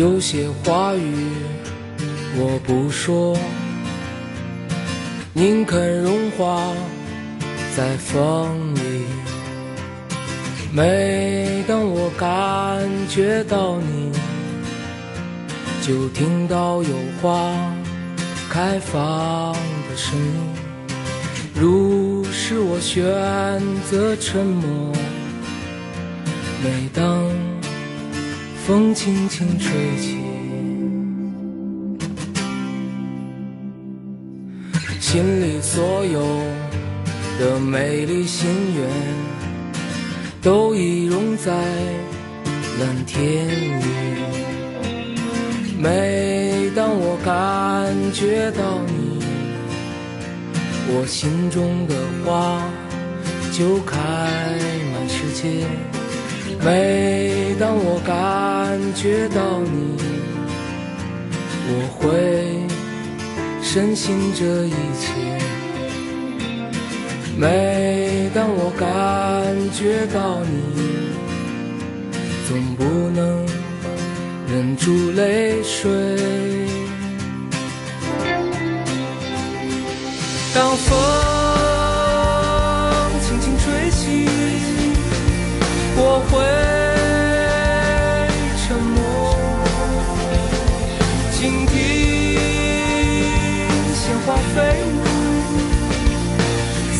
有些话语我不说，宁肯融化在风里。每当我感觉到你，就听到有花开放的声音。如是我选择沉默，每当风轻轻吹起，心里所有的美丽心愿，都已融在蓝天里。每当我感觉到你，我心中的花就开满世界。每当我感觉到你，我会深信这一切。每当我感觉到你，总不能忍住泪水。当风飞舞，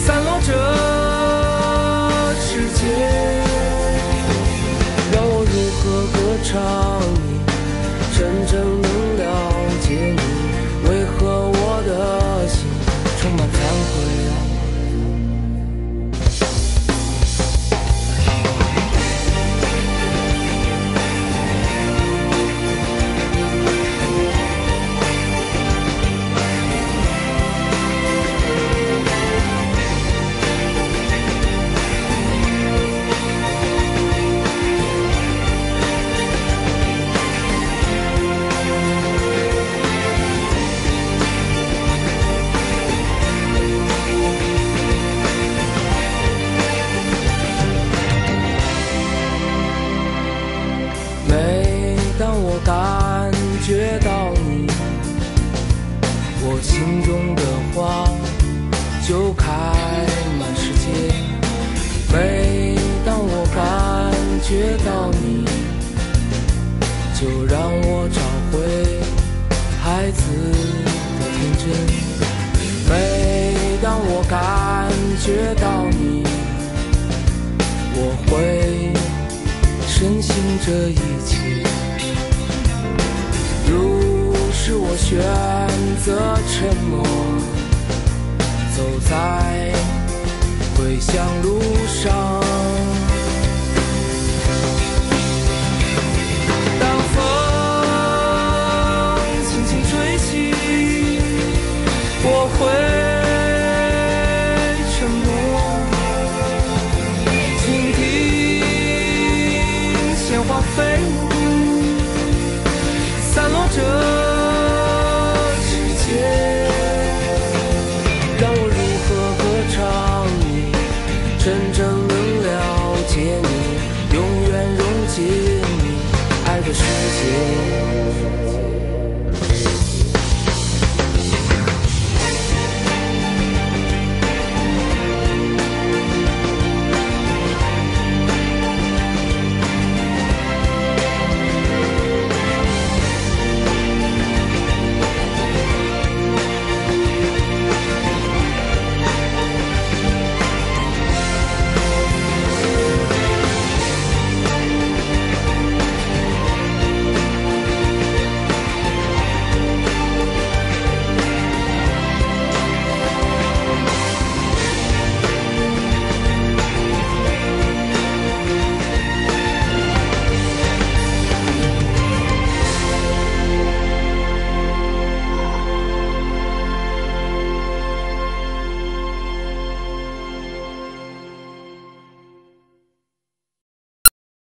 散落这世界。让我如何歌唱你，真正能了解你，为何我的心充满忏悔？我心中的花就开满世界。每当我感觉到你，就让我找回孩子的天真。每当我感觉到你，我会。深信这一切，如是我选择沉默，走在归乡路上。当风轻轻吹起，我会沉默。倾听鲜花飞舞，